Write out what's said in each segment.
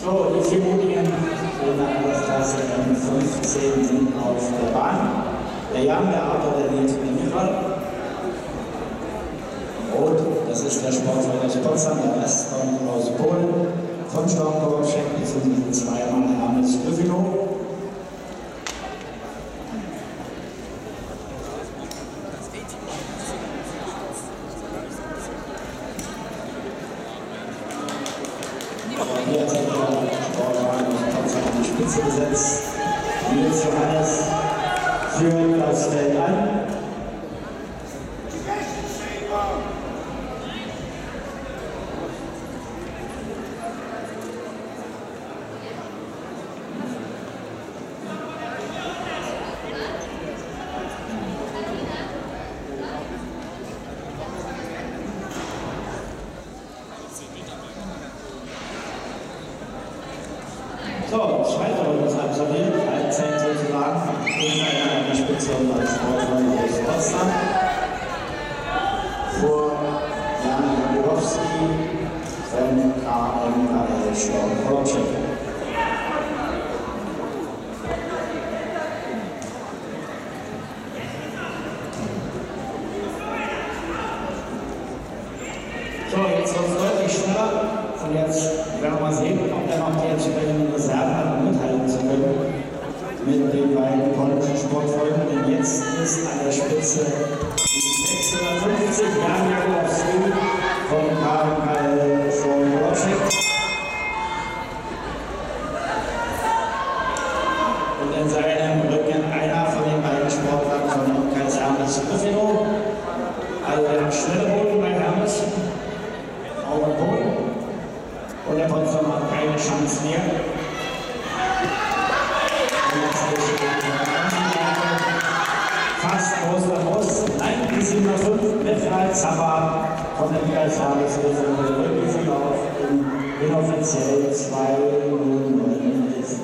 So, die Mutigen in der Altersklasse M15 sind auf der Bahn. Der Jan, der Nils und der Michael. Rot, das ist der Sportler aus Potsdam, der Rest kommt aus Polen. Vom Stormkorb-Check bzw. zweimal Hermes Griffino. Hier hat sich der Sportwagen aus Potsdam an die Spitze gesetzt. Nils Johannes führt das Feld an. So, zweite Runde ist absolviert, Halbzeit sozusagen. Insider an der Spitze und als Sportler aus Potsdam. Vor Von KMKL Storm Project. So, jetzt wird es deutlich schneller. Und jetzt werden wir mal sehen, ob er noch die entsprechenden Reserven hat, um mithalten zu können mit den beiden polnischen. Denn jetzt ist an der Spitze die 650 Jan Also der schnelle Boden bei Hermes. Im Boden. Und der Potsdam hat keine Chance mehr. Fast aus der Haus. Nein, die 705, Michael Zappa von der Michael Harris ist im inoffiziell 209 ist.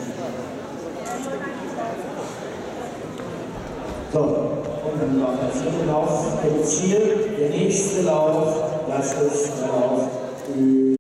So, und dann noch der vierte Lauf Ziel. Der nächste Lauf, das ist der Lauf